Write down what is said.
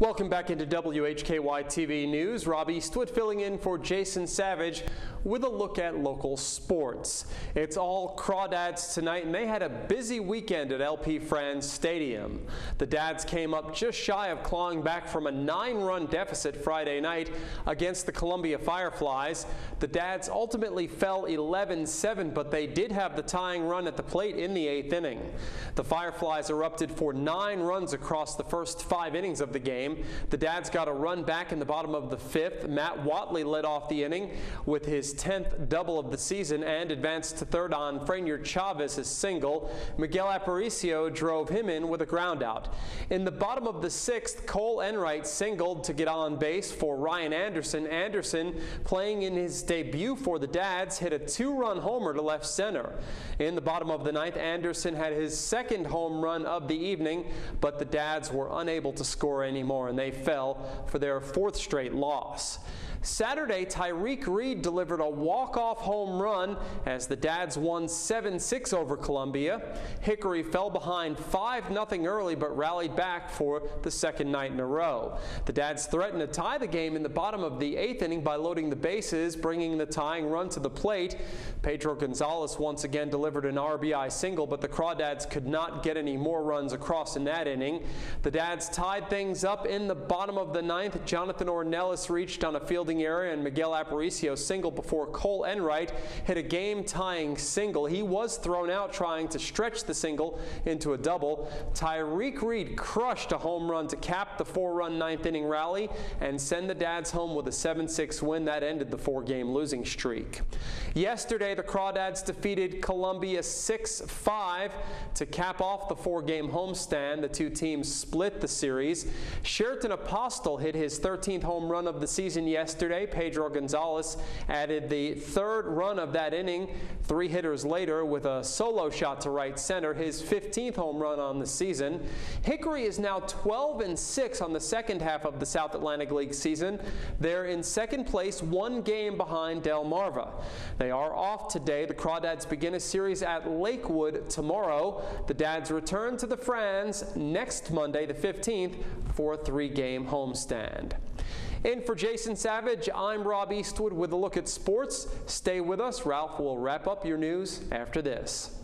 Welcome back into WHKY TV News. Rob Eastwood filling in for Jason Savage with a look at local sports. It's all Crawdads tonight, and they had a busy weekend at LP Frans Stadium. The Dads came up just shy of clawing back from a nine-run deficit Friday night against the Columbia Fireflies. The Dads ultimately fell 11-7, but they did have the tying run at the plate in the eighth inning. The Fireflies erupted for nine runs across the first five innings of the game game. The Dads got a run back in the bottom of the fifth. Matt Whatley led off the inning with his 10th double of the season and advanced to third on Frainyer Chavez's single. Miguel Aparicio drove him in with a groundout. In the bottom of the sixth, Cole Enright singled to get on base for Ryan Anderson. Anderson, playing in his debut for the Dads, hit a two-run homer to left center. In the bottom of the ninth, Anderson had his second home run of the evening, but the Dads were unable to score anymore and they fell for their fourth straight loss. Saturday, Tyreek Reed delivered a walk-off home run as the Dads won 7-6 over Columbia. Hickory fell behind 5-0 early but rallied back for the second night in a row. The Dads threatened to tie the game in the bottom of the eighth inning by loading the bases, bringing the tying run to the plate. Pedro Gonzalez once again delivered an RBI single, but the Crawdads could not get any more runs across in that inning. The Dads tied things up in the bottom of the ninth. Jonathan Ornelas reached on a field area and Miguel Aparicio singled before Cole Enright hit a game-tying single. He was thrown out trying to stretch the single into a double. Tyreek Reed crushed a home run to cap the four-run ninth inning rally and send the Dads home with a 7-6 win that ended the four-game losing streak. Yesterday, the Crawdads defeated Columbia 6-5 to cap off the four-game homestand. The two teams split the series. Sherten Apostel hit his 13th home run of the season yesterday yesterday. Pedro Gonzalez added the third run of that inning three hitters later with a solo shot to right center, his 15th home run on the season. Hickory is now 12 and 6 on the second half of the South Atlantic League season. They're in second place, one game behind Delmarva. They are off today. The Crawdads begin a series at Lakewood tomorrow. The Dads return to the Frans next Monday, the 15th, for a three-game homestand. In for Jason Savage, I'm Rob Eastwood with a look at sports. Stay with us. Ralph will wrap up your news after this.